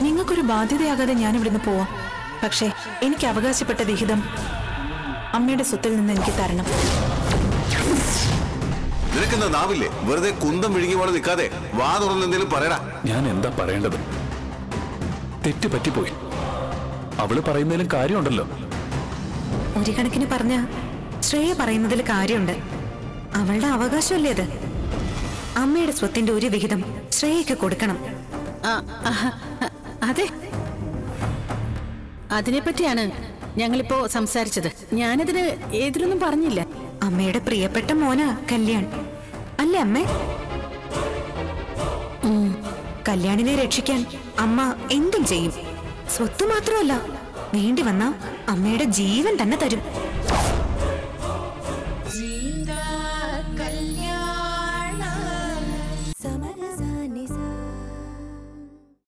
നിങ്ങൾക്കൊരു ബാധ്യതയാകാതെ ഞാൻ ഇവിടുന്ന് പോവാം. പക്ഷേ എനിക്ക് അവകാശപ്പെട്ട വിഹിതം അമ്മയുടെ സ്വത്തിൽ നിന്ന് എനിക്ക് തരണം. നിനക്കെന്താ നാവില്ലേ? വെറുതെ കുന്തം വിഴുങ്ങി പോലെ നിൽക്കാതെ വാ തുറന്ന് എന്തെങ്കിലും പറയടാ. ഞാൻ എന്താ പറയേണ്ടത്? തെറ്റ് പറ്റിപ്പോയി. അവൾ പറയുന്നതിലും കാര്യമുണ്ടല്ലോ. ഒരു കണക്കിന് പറഞ്ഞ ശ്രേയ പറയുന്നതിൽ കാര്യമുണ്ട്. അവളുടെ അവകാശമല്ലേ അത്? അമ്മയുടെ സ്വത്തിന്റെ ഒരു വിഹിതം ശ്രേയയ്ക്ക് കൊടുക്കണം. അതെ. അതിനെപ്പറ്റിയാണ് ഞങ്ങളിപ്പോ സംസാരിച്ചത്. ഞാനതിന് ഏതിലൊന്നും പറഞ്ഞില്ല. അമ്മയുടെ പ്രിയപ്പെട്ട മോന കല്യാൺ. അല്ലേ അമ്മേ? കല്യാണിനെ രക്ഷിക്കാൻ അമ്മ എന്തും ചെയ്യും. സ്വത്ത് മാത്രമല്ല വേണ്ടി വന്ന അമ്മയുടെ ജീവൻ തന്നെ തരും.